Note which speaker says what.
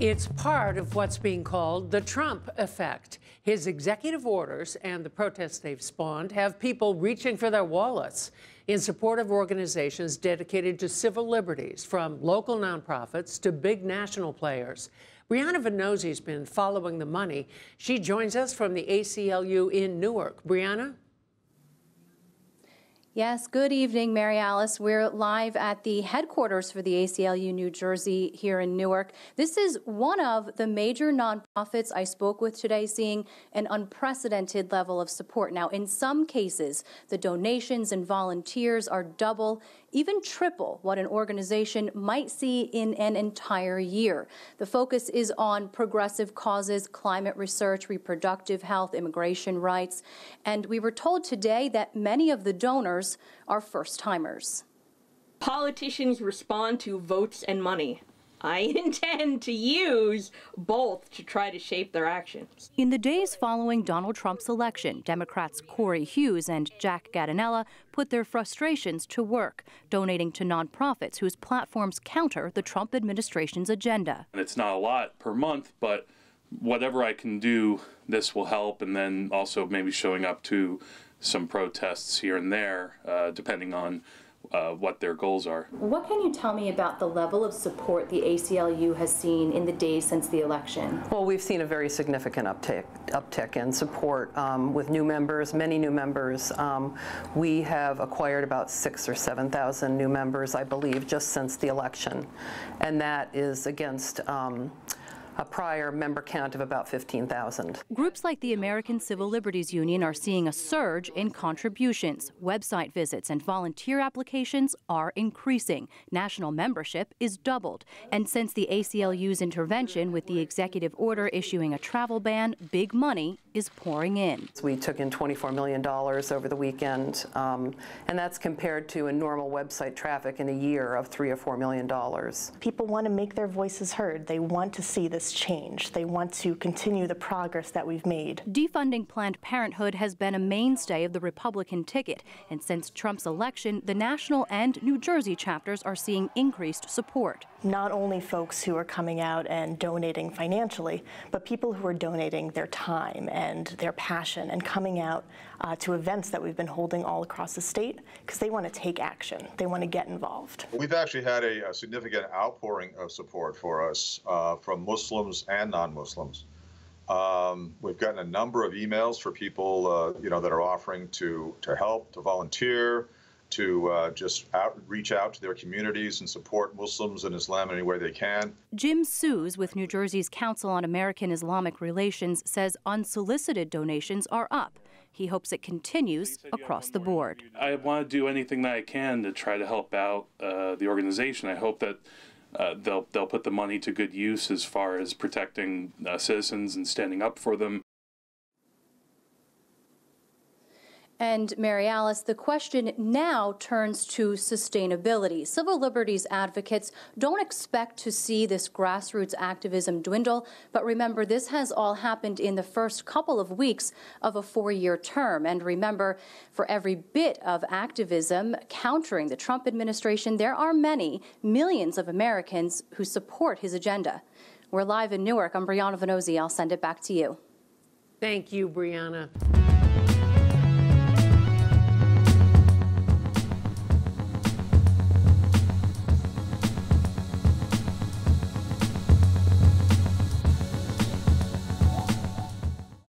Speaker 1: It's part of what's being called the Trump effect. His executive orders and the protests they've spawned have people reaching for their wallets in support of organizations dedicated to civil liberties, from local nonprofits to big national players. Briana Vannozzi's been following the money. She joins us from the ACLU in Newark. Briana?
Speaker 2: Yes, good evening, Mary Alice. We're live at the headquarters for the ACLU New Jersey here in Newark. This is one of the major nonprofits I spoke with today seeing an unprecedented level of support. Now, in some cases, the donations and volunteers are double even triple what an organization might see in an entire year. The focus is on progressive causes, climate research, reproductive health, immigration rights. And we were told today that many of the donors are first timers.
Speaker 3: Politicians respond to votes and money. I intend to use both to try to shape their actions.
Speaker 2: In the days following Donald Trump's election, Democrats Korey Hughes and Jack Gattanella put their frustrations to work, donating to nonprofits whose platforms counter the Trump administration's agenda.
Speaker 4: It's not a lot per month, but whatever I can do, this will help. And then also maybe showing up to some protests here and there, uh, depending on uh, what their goals are.
Speaker 2: What can you tell me about the level of support the ACLU has seen in the days since the election?
Speaker 5: Well, we've seen a very significant uptick, uptick in support um, with new members, many new members. Um, we have acquired about six or 7,000 new members, I believe, just since the election. And that is against um, a prior member count of about 15,000.
Speaker 2: Groups like the American Civil Liberties Union are seeing a surge in contributions. Website visits and volunteer applications are increasing. National membership is doubled. And since the ACLU's intervention with the executive order issuing a travel ban, big money is pouring in.
Speaker 5: We took in $24 million over the weekend, um, and that's compared to a normal website traffic in a year of three or $4 million.
Speaker 6: People want to make their voices heard. They want to see this change. They want to continue the progress that we've made.
Speaker 2: Defunding Planned Parenthood has been a mainstay of the Republican ticket, and since Trump's election, the national and New Jersey chapters are seeing increased support.
Speaker 6: Not only folks who are coming out and donating financially, but people who are donating their time and their passion and coming out uh, to events that we've been holding all across the state because they want to take action. They want to get involved.
Speaker 7: We've actually had a, a significant outpouring of support for us uh, from Muslims Muslims and non-Muslims. Um, we've gotten a number of emails for people, uh, you know, that are offering to to help, to volunteer, to uh, just out, reach out to their communities and support Muslims and Islam in any way they can.
Speaker 2: Jim Sues with New Jersey's Council on American Islamic Relations says unsolicited donations are up. He hopes it continues across the board.
Speaker 4: I want to do anything that I can to try to help out uh, the organization. I hope that uh, they'll they'll put the money to good use as far as protecting uh, citizens and standing up for them.
Speaker 2: And Mary Alice, the question now turns to sustainability. Civil liberties advocates don't expect to see this grassroots activism dwindle, but remember, this has all happened in the first couple of weeks of a four year term. And remember, for every bit of activism countering the Trump administration, there are many, millions of Americans who support his agenda. We're live in Newark. I'm Briana Vannozzi. I'll send it back to you.
Speaker 1: Thank you, Briana.